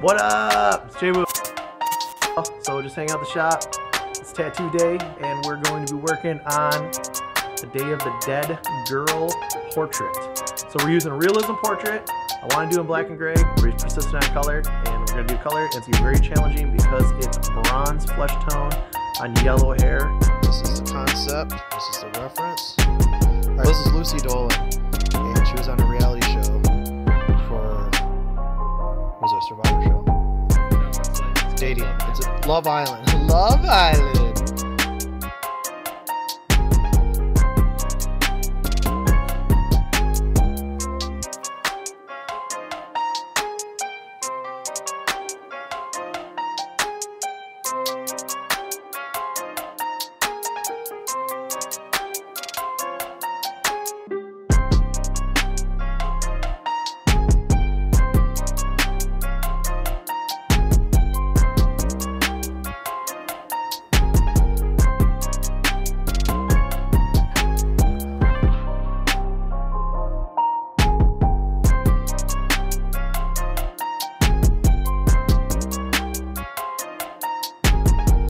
What up? It's Jay. So just hang out the shop. It's tattoo day, and we're going to be working on the Day of the Dead girl portrait. So we're using a realism portrait. I want to do in black and gray. We're persistent on color, and we're going to do color. It's going to be very challenging because it's bronze flesh tone on yellow hair. This is the concept. This is the reference. This is Lucie Donlan, Survivor show? It's. It's Love Island. Love Island.